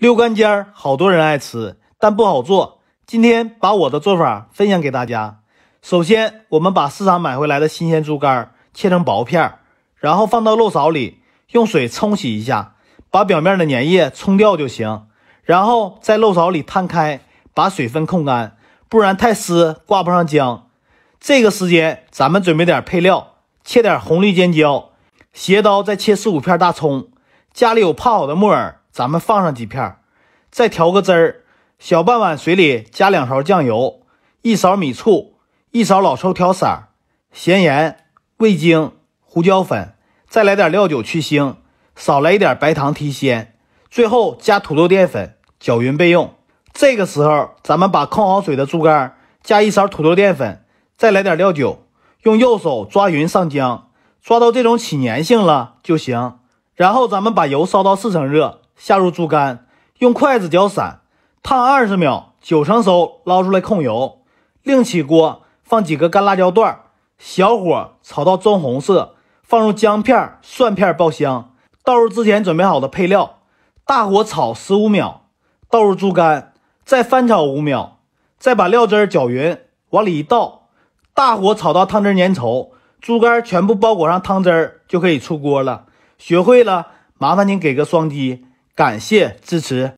溜干尖儿，好多人爱吃，但不好做。今天把我的做法分享给大家。首先，我们把市场买回来的新鲜猪肝切成薄片，然后放到漏勺里，用水冲洗一下，把表面的粘液冲掉就行。然后在漏勺里摊开，把水分控干，不然太湿挂不上浆。这个时间，咱们准备点配料，切点红绿尖椒，斜刀再切四五片大葱。家里有泡好的木耳。咱们放上几片，再调个汁儿。小半碗水里加两勺酱油，一勺米醋，一勺老抽调色，咸盐、味精、胡椒粉，再来点料酒去腥，少来一点白糖提鲜。最后加土豆淀粉，搅匀备用。这个时候，咱们把控好水的猪肝加一勺土豆淀粉，再来点料酒，用右手抓匀上浆，抓到这种起粘性了就行。然后咱们把油烧到四成热。下入猪肝，用筷子搅散，烫二十秒，九成熟，捞出来控油。另起锅，放几个干辣椒段，小火炒到棕红色，放入姜片、蒜片爆香，倒入之前准备好的配料，大火炒十五秒，倒入猪肝，再翻炒五秒，再把料汁搅匀，往里一倒，大火炒到汤汁粘稠，猪肝全部包裹上汤汁就可以出锅了。学会了，麻烦您给个双击。感谢支持。